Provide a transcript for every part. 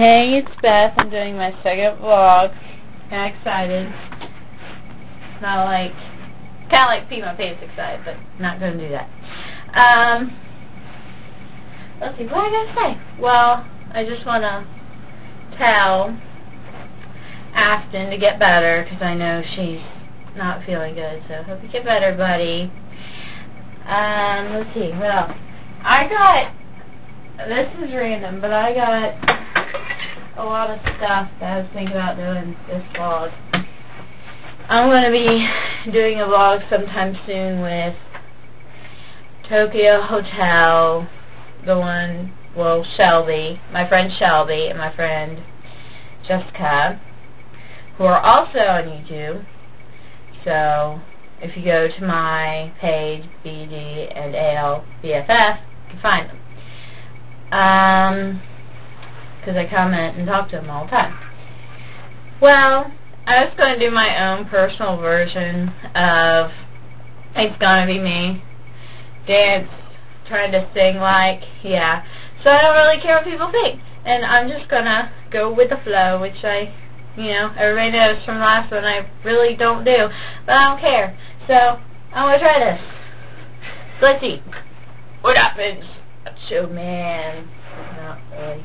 Hey, it's Beth. I'm doing my second vlog. Kinda excited. Not like, kinda like pee my pants excited, but not gonna do that. Um, let's see, what I gotta say? Well, I just wanna tell Afton to get better, because I know she's not feeling good, so hope you get better, buddy. Um, let's see, what else? I got, this is random, but I got a lot of stuff that I was thinking about doing this vlog. I'm going to be doing a vlog sometime soon with Tokio Hotel, the one, well, Shelby, my friend Shelby, and my friend Jessica, who are also on YouTube. So, if you go to my page, BD and AL BFF, you can find them. Um, because I comment and talk to them all the time. Well, I was going to do my own personal version of It's Gonna Be Me. Dance, trying to sing like, yeah. So I don't really care what people think. And I'm just gonna go with the flow, which I, you know, everybody knows from last one I really don't do. But I don't care. So, I'm gonna try this. Let's see. What happens? Show man. Not really.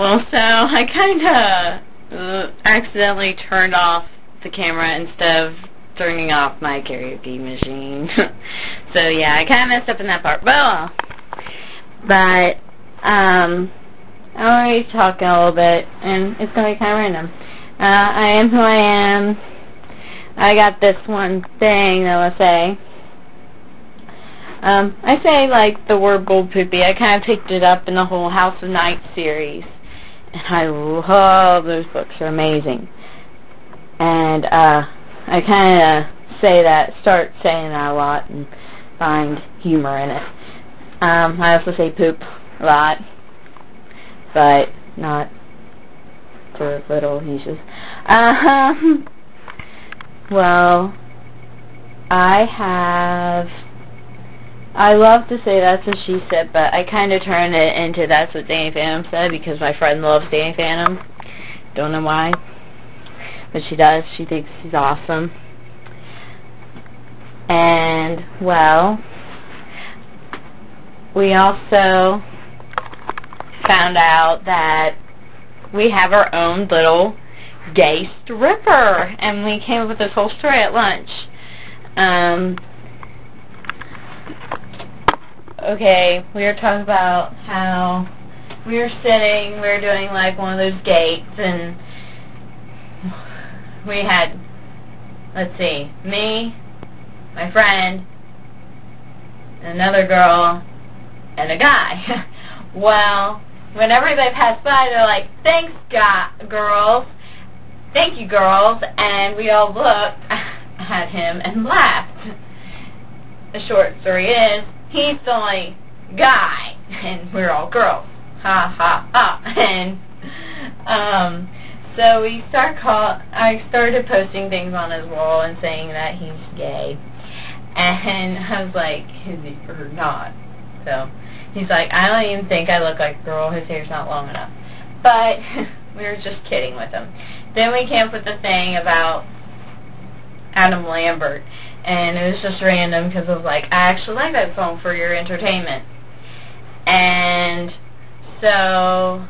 Well, so I kind of uh, accidentally turned off the camera instead of turning off my karaoke machine. so yeah, I kind of messed up in that part. But well. But um, I'm already talking a little bit, and it's gonna be kind of random. Uh, I am who I am. I got this one thing that I say. Um, I say like the word bullpoopie. I kind of picked it up in the whole House of Night series, and I love those books. They're amazing. And uh, I kind of say that, start saying that a lot, and find humor in it. Um, I also say poop a lot, but not for little uses. Um, well, I have. I love to say that's what she said, but I kind of turned it into that's what Danny Phantom said because my friend loves Danny Phantom. Don't know why, but she does. She thinks he's awesome. And, well, we also found out that we have our own little gay stripper, and we came up with this whole story at lunch. Um, okay, we were talking about how we were sitting, we were doing like one of those gates, and we had, let's see, me, my friend, another girl, and a guy. well, whenever they pass by, they're like, "Thanks, ga- girls. Thank you, girls." And we all looked at him and laughed. The short story is, he's the only guy, and we're all girls. Ha ha ha. And um, so we start call. I started posting things on his wall and saying that he's gay and I was like, is he or not? So he's like, I don't even think I look like a girl. His hair's not long enough. But we were just kidding with him. Then we came up with the thing about Adam Lambert, and it was just random because I was like, I actually like that song for your entertainment. And so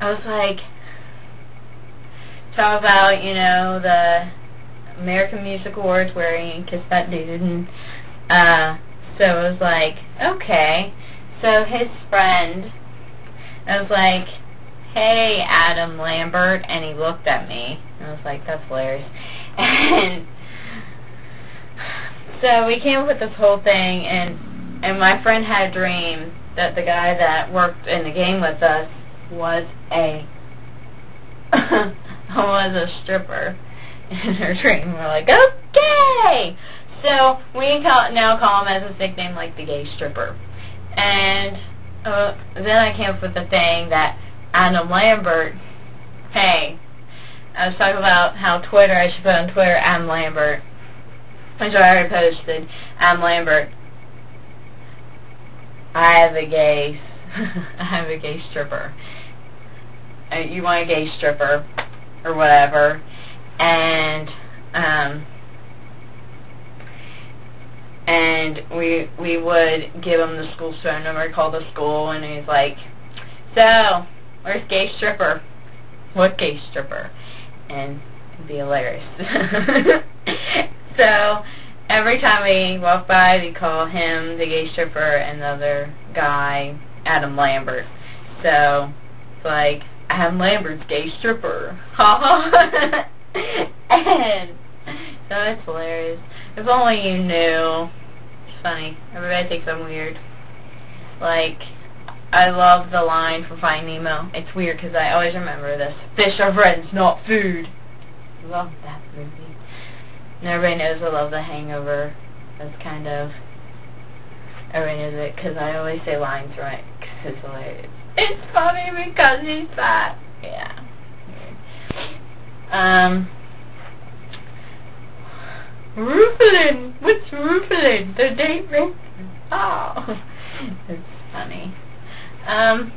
I was like, talk about, you know, the American Music Awards where he kissed that dude, and uh, so it was like, okay. So his friend, I was like, hey, Adam Lambert, and he looked at me. And I was like, that's hilarious. And so we came up with this whole thing, and and my friend had a dream that the guy that worked in the game with us was a was a stripper in her dream. We're like, okay. So we call, now call him as a nickname like the gay stripper. And uh, then I came up with the thing that Adam Lambert, hey, I was talking about how Twitter, I should put on Twitter, Adam Lambert, which I already posted, Adam Lambert, I have a gay, I have a gay stripper. Uh, you want a gay stripper, or whatever and um, and we we would give him the school phone number, call the school, and he's like, "So, where's gay stripper? What gay stripper?" And it'd be hilarious. so every time we walk by, we call him the gay stripper, and the other guy Adam Lambert. So it's like Adam Lambert's gay stripper. Ha ha. And so hilarious. If only you knew. It's funny. Everybody thinks I'm weird. Like, I love the line from Finding Nemo. It's weird because I always remember this. Fish are friends, not food. Love that movie. And everybody knows I love The Hangover. That's kind of... Everybody knows it because I always say lines right because it's hilarious. It's funny because he's fat. Yeah. Um, Rufalin! What's Rufalin? The date rape? Oh, it's funny. Um,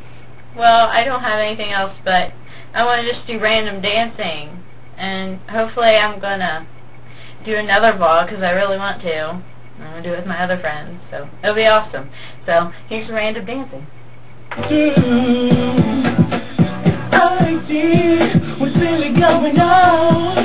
well, I don't have anything else, but I want to just do random dancing, and hopefully I'm gonna do another vlog because I really want to. I'm gonna do it with my other friends, so it'll be awesome. So here's random dancing. I did really going on?